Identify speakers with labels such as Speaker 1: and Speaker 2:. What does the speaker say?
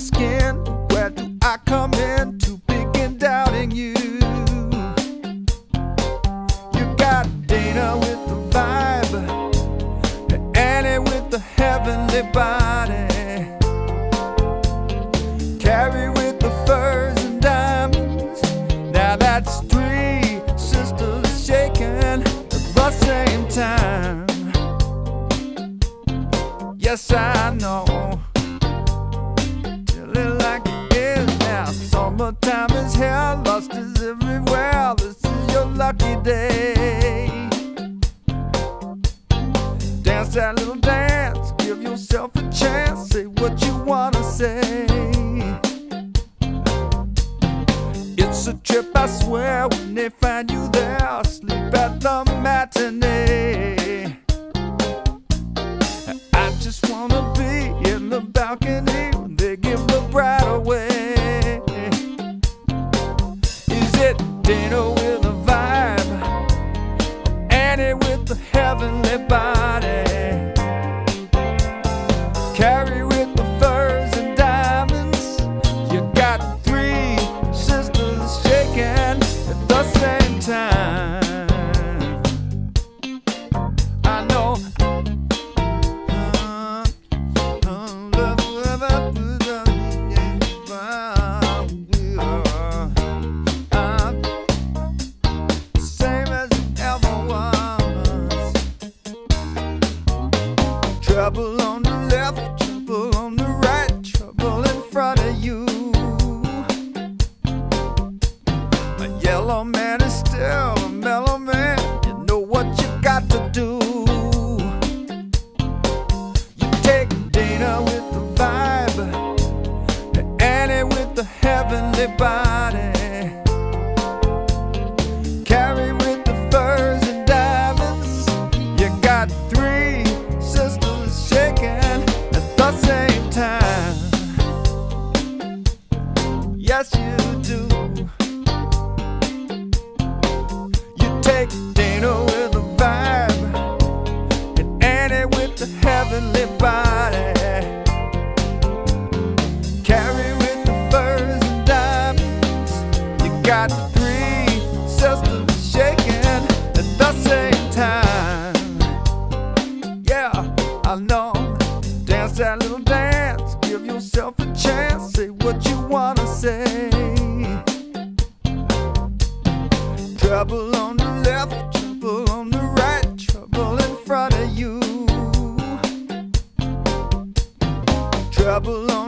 Speaker 1: skin. Where do I come in to begin doubting you? You got Dana with the vibe, and Annie with the heavenly body. Carrie with the furs and diamonds. Now that's three sisters shaking at the same time. Yes, I know. Summertime is here, lust is everywhere. This is your lucky day. Dance that little dance, give yourself a chance. Say what you wanna say. It's a trip, I swear, when they find you there. Sleep at the matinee. Is it with a vibe? Annie with the heavenly body? Trouble on the left, trouble on the right, trouble in front of you. A yellow man is still take with a vibe, and Annie with the heavenly body. Carrie with the furs and diamonds. You got three sisters shaking at the same time. Yeah, I know. Dance that little dance. Give yourself a chance. Say what you wanna say. Trouble on Trouble